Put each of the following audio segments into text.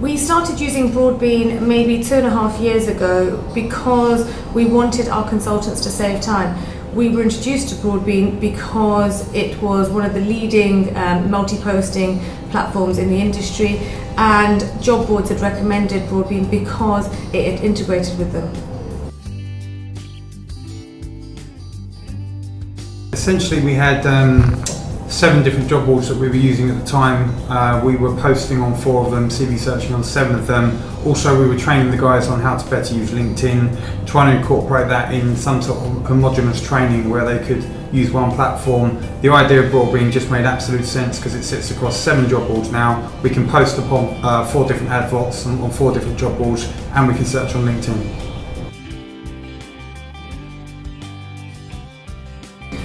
We started using Broadbean maybe two and a half years ago because we wanted our consultants to save time. We were introduced to Broadbean because it was one of the leading um, multi-posting platforms in the industry and job boards had recommended Broadbean because it had integrated with them. Essentially we had um, seven different job boards that we were using at the time. Uh, we were posting on four of them, CV searching on seven of them. Also, we were training the guys on how to better use LinkedIn, trying to incorporate that in some sort of homogenous training where they could use one platform. The idea of Broadbean just made absolute sense because it sits across seven job boards now. We can post upon uh, four different adverts on, on four different job boards and we can search on LinkedIn.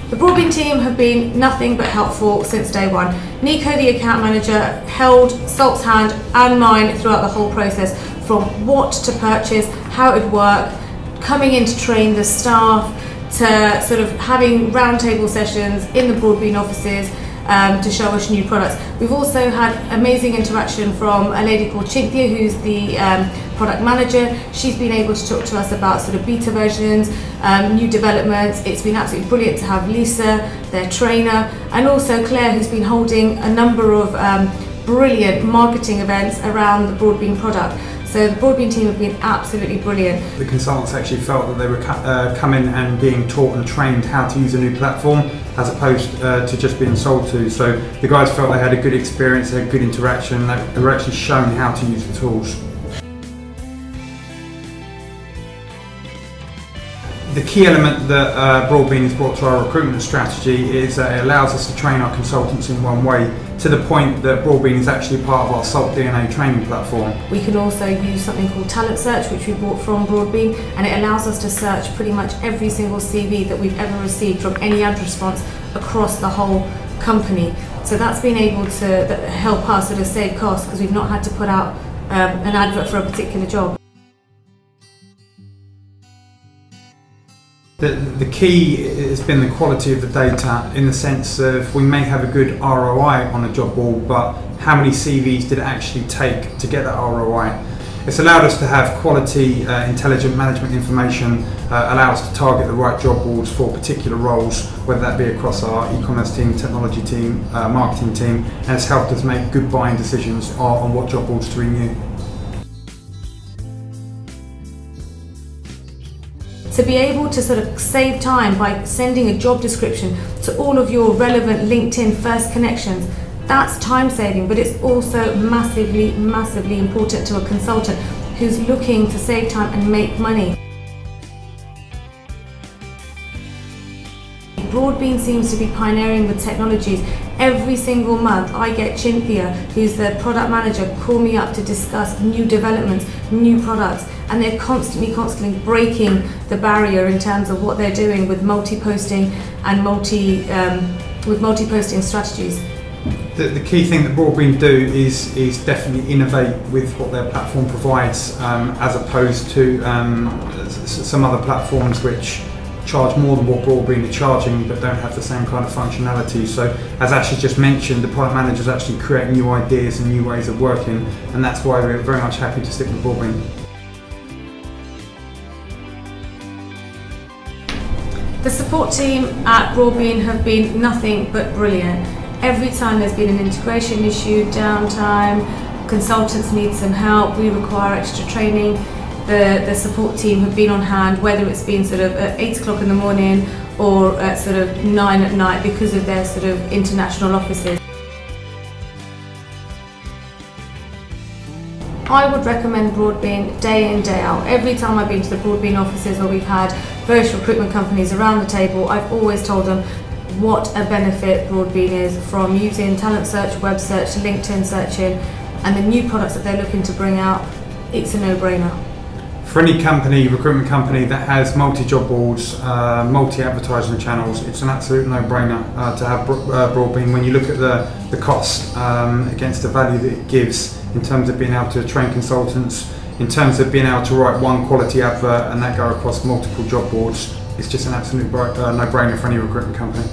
The Broadbean team have been nothing but helpful since day one. Nico, the account manager, held Salt's hand and mine throughout the whole process from what to purchase, how it would work, coming in to train the staff, to sort of having roundtable sessions in the Broadbean offices, um, to show us new products. We've also had amazing interaction from a lady called Cynthia, who's the um, product manager. She's been able to talk to us about sort of beta versions, um, new developments. It's been absolutely brilliant to have Lisa, their trainer, and also Claire, who's been holding a number of um, brilliant marketing events around the Broadbean product. So the Broadbean team have been absolutely brilliant. The consultants actually felt that they were uh, coming and being taught and trained how to use a new platform as opposed uh, to just being sold to. So the guys felt they had a good experience, they had good interaction, they were actually shown how to use the tools. The key element that uh, Broadbean has brought to our recruitment strategy is that it allows us to train our consultants in one way to the point that Broadbean is actually part of our Salt DNA training platform. We can also use something called Talent Search, which we bought from Broadbean, and it allows us to search pretty much every single CV that we've ever received from any ad response across the whole company. So that's been able to help us at a save cost because we've not had to put out um, an advert for a particular job. The, the key has been the quality of the data in the sense of we may have a good ROI on a job board, but how many CVs did it actually take to get that ROI? It's allowed us to have quality, uh, intelligent management information, uh, allow us to target the right job boards for particular roles, whether that be across our e-commerce team, technology team, uh, marketing team, and it's helped us make good buying decisions on, on what job boards to renew. To be able to sort of save time by sending a job description to all of your relevant LinkedIn first connections, that's time saving, but it's also massively, massively important to a consultant who's looking to save time and make money. Broadbean seems to be pioneering with technologies. Every single month I get Cynthia, who's the product manager, call me up to discuss new developments, new products, and they're constantly, constantly breaking the barrier in terms of what they're doing with multi-posting and multi, um, with multi-posting strategies. The, the, key thing that Broadbean do is is definitely innovate with what their platform provides, um, as opposed to um, some other platforms which charge more than what Broadbean are charging but don't have the same kind of functionality. So as Ashley just mentioned, the product managers actually create new ideas and new ways of working and that's why we're very much happy to stick with Broadbean. The support team at Broadbean have been nothing but brilliant. Every time there's been an integration issue, downtime, consultants need some help, we require extra training, the, the support team have been on hand, whether it's been sort of at 8 o'clock in the morning or at sort of 9 at night because of their sort of international offices. I would recommend Broadbean day in, day out. Every time I've been to the Broadbean offices where we've had various recruitment companies around the table, I've always told them what a benefit Broadbean is from using talent search, web search, LinkedIn searching, and the new products that they're looking to bring out. It's a no-brainer for any company, recruitment company that has multi-job boards, uh, multi-advertising channels, it's an absolute no-brainer uh, to have uh, Broadbean when you look at the, the cost um, against the value that it gives in terms of being able to train consultants, in terms of being able to write one quality advert and that go across multiple job boards. It's just an absolute uh, no-brainer for any recruitment company.